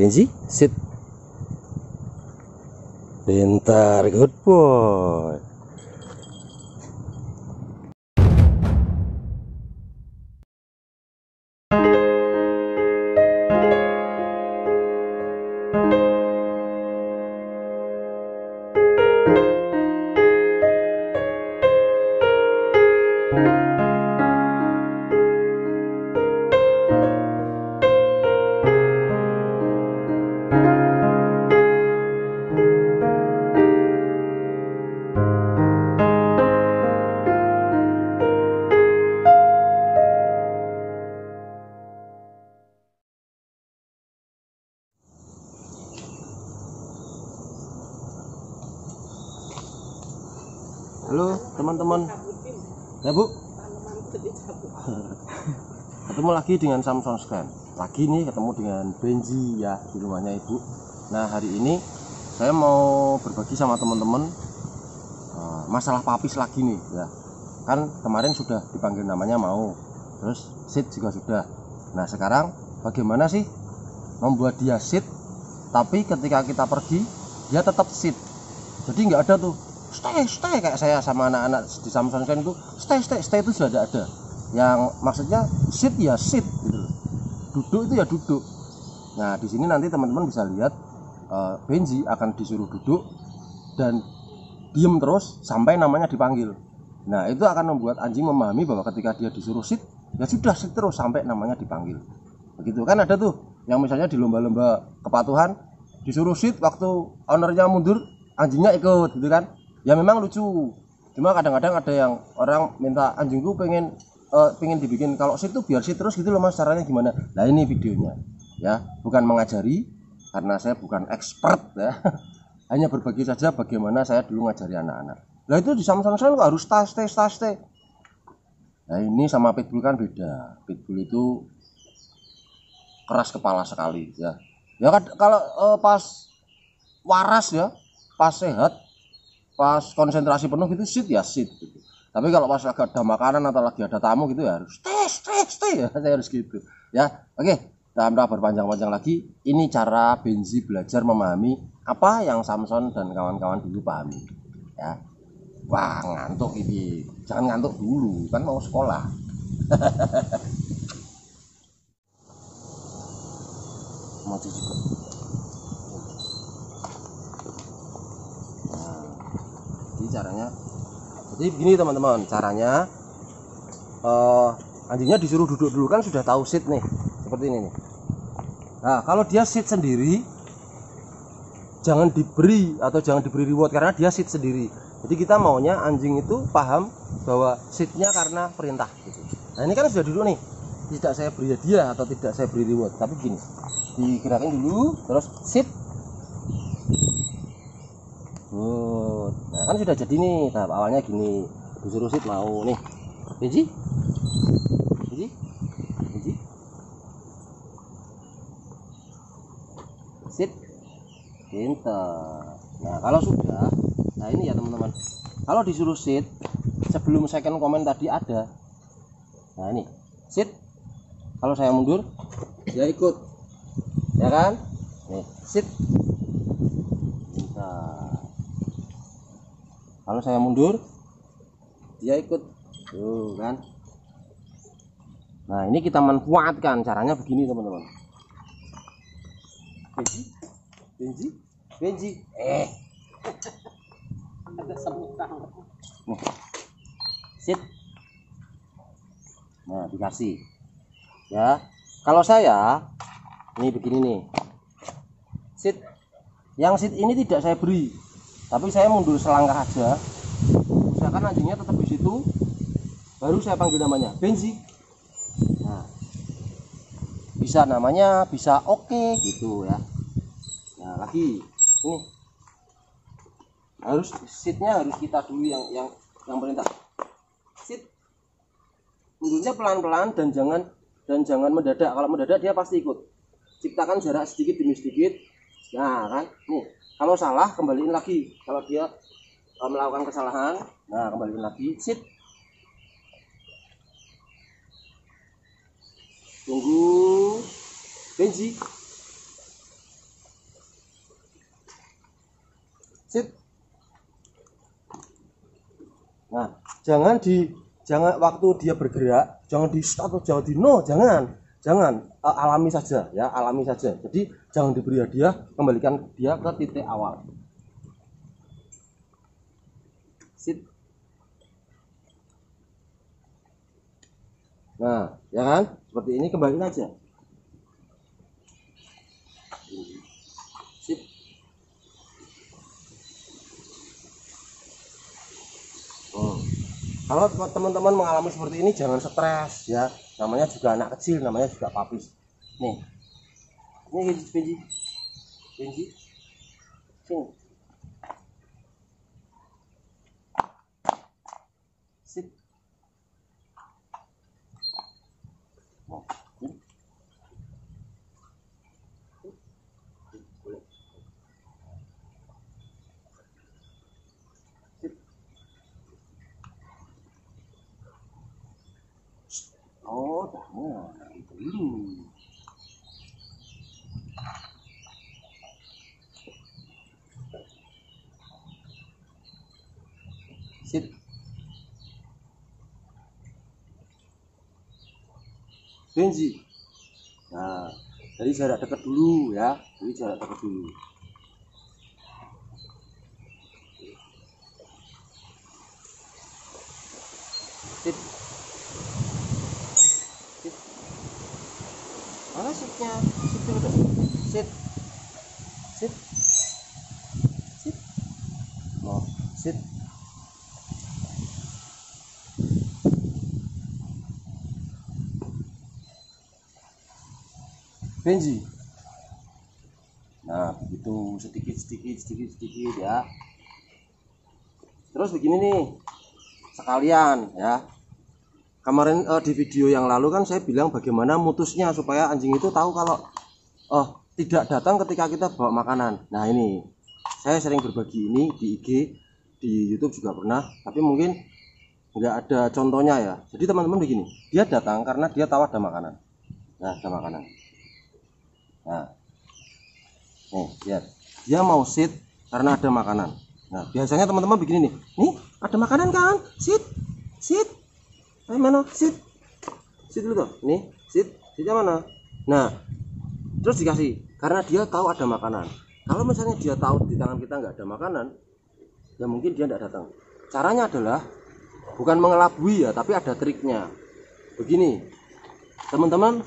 Benji? Sit. Pintar good boy Ketemu lagi dengan Samsung Scan. Lagi nih ketemu dengan Benji ya Di rumahnya ibu. Nah hari ini Saya mau berbagi sama teman-teman eh, Masalah papis lagi nih ya. Kan kemarin sudah dipanggil namanya mau Terus sit juga sudah. Nah sekarang bagaimana sih Membuat dia sit Tapi ketika kita pergi Dia tetap sit Jadi nggak ada tuh stay stay kayak saya sama anak-anak di Samsung Scan itu stay stay stay itu sudah ada yang maksudnya sit ya sit gitu loh. Duduk itu ya duduk. Nah di sini nanti teman-teman bisa lihat eh, Benji akan disuruh duduk dan diem terus sampai namanya dipanggil. Nah itu akan membuat anjing memahami bahwa ketika dia disuruh sit ya sudah sit terus sampai namanya dipanggil. Begitu. Kan ada tuh yang misalnya di lomba-lomba kepatuhan disuruh sit waktu ownernya mundur anjingnya ikut gitu kan? Ya memang lucu. Cuma kadang-kadang ada yang orang minta anjingku pengen eh, pengen dibikin. Kalau situ biar sit terus gitu loh mas caranya gimana? Nah ini videonya ya. Bukan mengajari karena saya bukan expert ya. Hanya berbagi saja bagaimana saya dulu ngajari anak-anak. Nah itu di Samsung saya harus tas stay tas nah ini sama pitbull kan beda. Pitbull itu keras kepala sekali ya. Ya kan kalau eh, pas waras ya pas sehat pas konsentrasi penuh gitu sit ya sit gitu. Tapi kalau pas lagi ada makanan atau lagi ada tamu gitu ya harus stay stay stay ya saya harus gitu. Ya, oke. Tanpa berpanjang-panjang lagi, ini cara Benzi belajar memahami apa yang Samson dan kawan-kawan dulu pahami. Ya. Wah, ngantuk ini. Jangan ngantuk dulu, kan mau sekolah. mau cuci kok. jadi caranya jadi begini teman-teman caranya. Eh, anjingnya disuruh duduk dulu. Kan sudah tahu sit nih seperti ini nih. Nah kalau dia sit sendiri jangan diberi atau jangan diberi reward karena dia sit sendiri. Jadi kita maunya anjing itu paham bahwa sitnya karena perintah gitu. nah ini kan sudah duduk nih. Tidak saya beri hadiah atau tidak saya beri reward. Tapi gini digerakin dulu terus sit Good. Nah kan sudah jadi nih tahap awalnya gini. Disuruh sit mau nih. Benji? Benji? Benji? Sit. Pinter. Nah kalau sudah, nah ini ya teman-teman. Kalau disuruh sit, sebelum second comment tadi ada. Nah ini, sit. Kalau saya mundur, dia ikut. Ya kan? Nih, sit. Kalau saya mundur dia ikut. Tuh kan? Nah ini kita manfaatkan. Caranya begini teman-teman. Benji? Benji? Benji? Eh. Ada sebutan nih. Sit. Nah dikasih. Ya. Kalau saya ini begini nih. Sit. Yang sit ini tidak saya beri tapi saya mundur selangkah aja. Usahakan anjingnya tetap di situ. Baru saya panggil namanya Benzi. Nah bisa namanya bisa oke gitu ya. Nah lagi ini. Harus seatnya harus kita dulu yang yang yang perintah. Seat. Mundurnya pelan-pelan dan jangan dan jangan mendadak. Kalau mendadak dia pasti ikut. Ciptakan jarak sedikit demi sedikit nah kan? Nih kalau salah kembaliin lagi. Kalau dia eh, melakukan kesalahan nah kembaliin lagi. Sit. Tunggu. Benji. Sit. Nah jangan di jangan waktu dia bergerak jangan di start atau jangan di no jangan. Jangan eh, alami saja ya alami saja. Jadi jangan diberi hadiah kembalikan dia ke titik awal. Sit. Nah ya kan? Seperti ini kembaliin aja. Sit. Oh. kalau teman-teman mengalami seperti ini jangan stres ya. Namanya juga anak kecil namanya juga papis nih ini Benji Benji sini sit Oh, ini. Boleh. Sit. Oh, jangan. Itu dulu. Sit. Benji. Nah, jadi jarak dekat dulu ya. Jadi jarak dekat dulu. Sit. Sit. Mana sitnya? Sit dulu. Sit. Sit. Sit. Oh, sit. Benji. Nah, begitu sedikit sedikit sedikit sedikit ya. Terus begini nih, sekalian ya. Kemarin eh, di video yang lalu kan saya bilang bagaimana mutusnya supaya anjing itu tahu kalau oh tidak datang ketika kita bawa makanan. Nah ini saya sering berbagi ini di IG, di YouTube juga pernah, tapi mungkin nggak ada contohnya ya. Jadi teman-teman begini, dia datang karena dia tahu ada makanan. Nah ada makanan. Nah, nih lihat, dia mau sit karena ada makanan. Nah, biasanya teman-teman begini nih, nih ada makanan kan, sit, sit, eh mana, sit, sit dulu tuh, nih, sit, sitnya mana? Nah, terus dikasih, karena dia tahu ada makanan. Kalau misalnya dia tahu di tangan kita nggak ada makanan, ya mungkin dia tidak datang. Caranya adalah bukan mengelabui ya, tapi ada triknya. Begini, teman-teman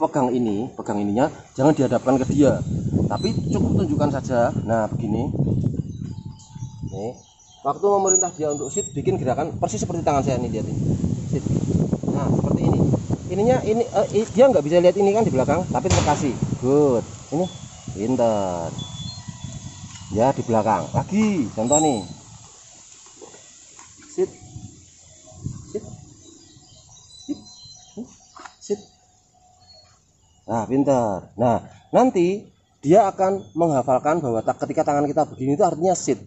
pegang ini pegang ininya jangan dihadapkan ke dia. Tapi cukup tunjukkan saja. Nah begini. Nih. Waktu memerintah dia untuk sit bikin gerakan persis seperti tangan saya ini lihat ini. Sit. Nah seperti ini. Ininya ini eh, dia nggak bisa lihat ini kan di belakang tapi tetap kasih. Good. Ini pinter. Ya di belakang. Lagi contoh nih. Sit sit sit Nah, pintar. Nah, nanti dia akan menghafalkan bahwa ketika tangan kita begini itu artinya sit.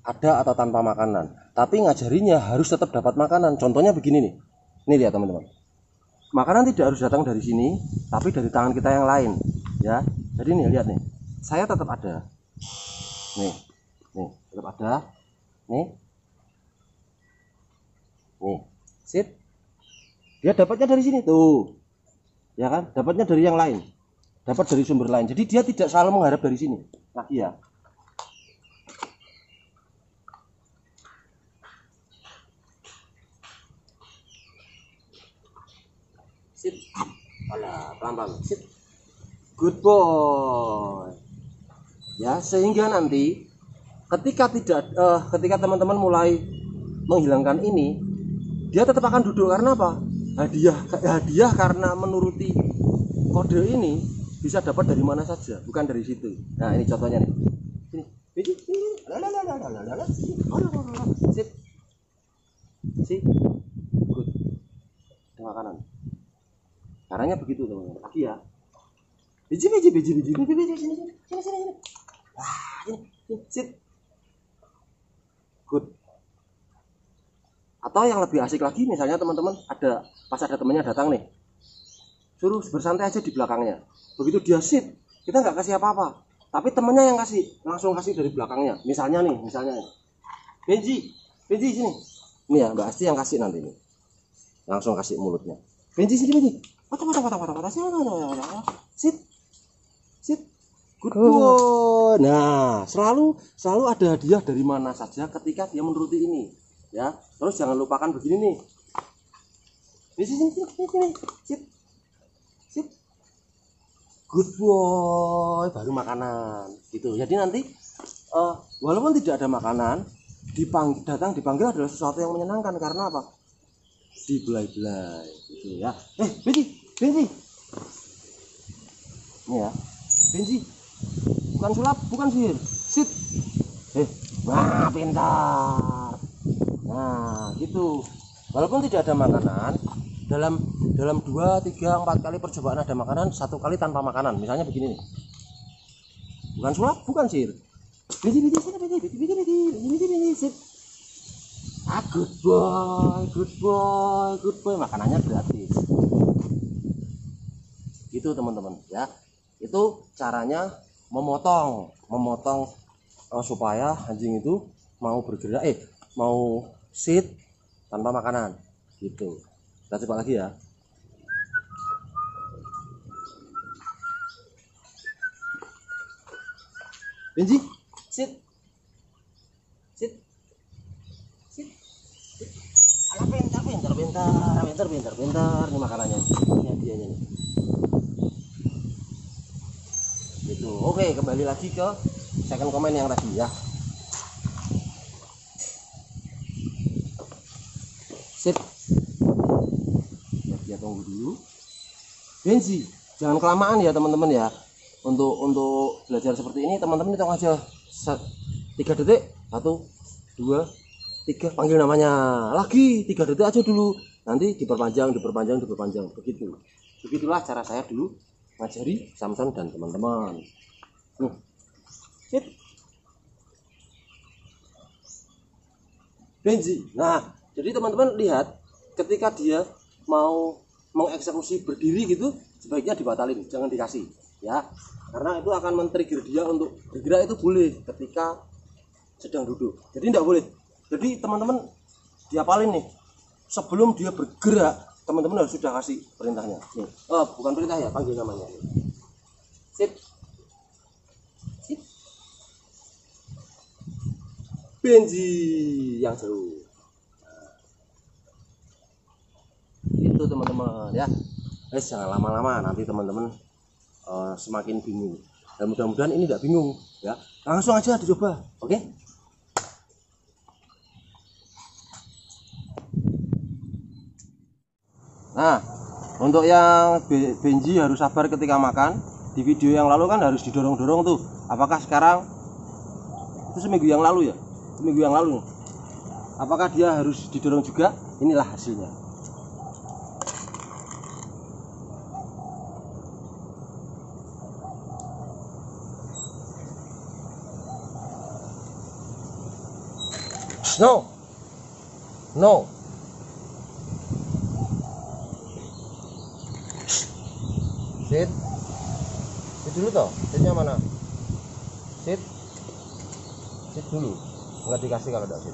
Ada atau tanpa makanan. Tapi ngajarinya harus tetap dapat makanan. Contohnya begini nih. Ini lihat teman-teman. Makanan tidak harus datang dari sini, tapi dari tangan kita yang lain. Ya. Jadi nih lihat nih. Saya tetap ada. Nih. Nih, tetap ada. Nih. Nih. Sit. Dia dapatnya dari sini tuh ya kan? Dapatnya dari yang lain. Dapat dari sumber lain. Jadi dia tidak selalu mengharap dari sini. Nah iya. Sit Alah, pelan-pelan. Sit good boy. Ya sehingga nanti ketika tidak uh, ketika teman-teman mulai menghilangkan ini dia tetap akan duduk. Karena apa hadiah hadiah karena menuruti kode ini bisa dapat dari mana saja bukan dari situ nah ini contohnya nih ini sip good ada makanan caranya begitu teman-teman lagi ya biji biji biji biji biji biji sini sini sini sini wah ini sip good atau yang lebih asik lagi misalnya teman-teman ada pas ada temannya datang nih suruh bersantai aja di belakangnya. Begitu dia sit kita nggak kasih apa-apa. Tapi temennya yang kasih langsung kasih dari belakangnya. Misalnya nih misalnya Benji Benji sini. Ini ya Mbak Asti yang kasih nanti nih langsung kasih mulutnya. Benji sini Benji. Wata sini wata wata wata sit sit good. boy. Nah selalu selalu ada hadiah dari mana saja ketika dia menuruti ini ya terus jangan lupakan begini nih. Di sini sini sini sini. Sit sit good boy baru makanan gitu. Jadi nanti eh, walaupun tidak ada makanan dipang datang dipanggil adalah sesuatu yang menyenangkan. Karena apa? Dibelai-belai gitu ya. Eh Benji Benji. Ini ya. Benji bukan sulap bukan sihir. Sit eh wah pintar nah gitu. Walaupun tidak ada makanan dalam dalam dua tiga empat kali percobaan ada makanan satu kali tanpa makanan. Misalnya begini nih. Bukan sulap bukan sihir Benji Benji sini Benji Benji Benji Benji Benji Benji sit ah good boy good boy good boy. Makanannya gratis. Itu teman-teman ya. Itu caranya memotong memotong eh, supaya anjing itu mau bergerak eh mau sit tanpa makanan. Gitu. Kita coba lagi ya. Benji? Sit sit sit Alah pintar pintar pintar pintar pintar pintar ini makanannya. Ini hadiahnya nih gitu. Oke kembali lagi ke second comment yang tadi ya sip. Ya, dia tunggu dulu. Benji jangan kelamaan ya teman-teman ya. Untuk untuk belajar seperti ini teman-teman hitung aja. Set, tiga detik. Satu dua tiga. Panggil namanya. Lagi. Tiga detik aja dulu. Nanti diperpanjang diperpanjang diperpanjang. Begitu. Begitulah cara saya dulu ngajari Samson dan teman-teman. Sip. Benji. Nah, jadi teman-teman lihat ketika dia mau mengeksekusi berdiri gitu, sebaiknya dibatalin, jangan dikasih, ya. Karena itu akan men-trigger dia untuk bergerak itu boleh ketika sedang duduk. Jadi tidak boleh. Jadi teman-teman diapalin nih. Sebelum dia bergerak, teman-teman harus sudah kasih perintahnya. Nih. Oh, bukan perintah ya, panggil namanya. Sip. Sip. Benji yang jauh. Nah. Itu teman-teman ya. Eh jangan lama-lama nanti teman-teman eh, semakin bingung. Dan mudah-mudahan ini tidak bingung ya. Langsung aja dicoba, oke? Nah, untuk yang Be- Benji harus sabar ketika makan. Di video yang lalu kan harus didorong-dorong tuh. Apakah sekarang itu seminggu yang lalu ya? Seminggu yang lalu. Apakah dia harus didorong juga? Inilah hasilnya. No. No. Sit. Sit dulu toh. Sitnya mana? Sit. Sit dulu. Enggak dikasih kalau enggak sit.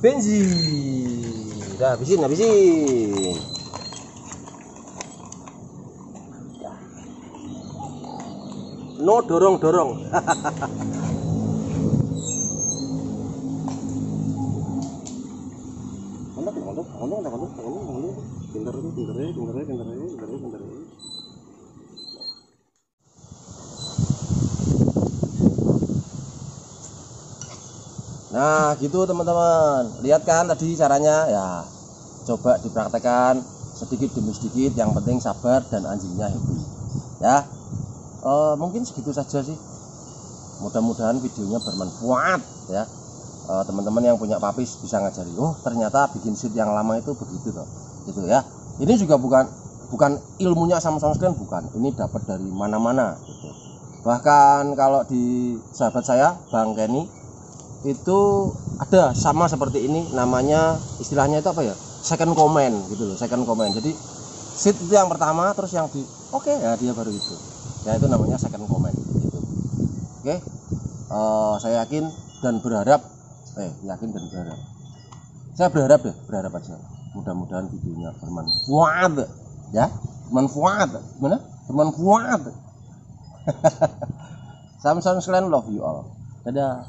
Benji. Dah habisin, habisin. No dorong-dorong. Kontak, kontak, kontak, kontak, kontak, kontak, kontak. Pintar itu, pintar ya, pintar ya, pintar ya, pintar ya, pintar ya. Nah, gitu teman-teman. Lihat kan tadi caranya ya. Coba dipraktekkan sedikit demi sedikit. Yang penting sabar dan anjingnya happy. Ya. Eh, mungkin segitu saja sih. Mudah-mudahan videonya bermanfaat ya. Eh, teman-teman yang punya papis bisa ngajari. Oh, ternyata bikin seat yang lama itu begitu toh. Gitu ya. Ini juga bukan bukan ilmunya Samsung Scan bukan. Ini dapat dari mana-mana gitu. Bahkan kalau di sahabat saya Bang Kenny itu ada sama seperti ini namanya istilahnya itu apa ya second comment gitu loh second comment jadi seat itu yang pertama terus yang di oke okay, ya dia baru itu ya itu namanya second comment gitu. Oke uh, saya yakin dan berharap eh yakin dan berharap. Saya berharap deh berharap aja. Mudah-mudahan videonya bermanfaat ya. Bermanfaat gimana? Bermanfaat. Samsung sekalian love you all. Dadah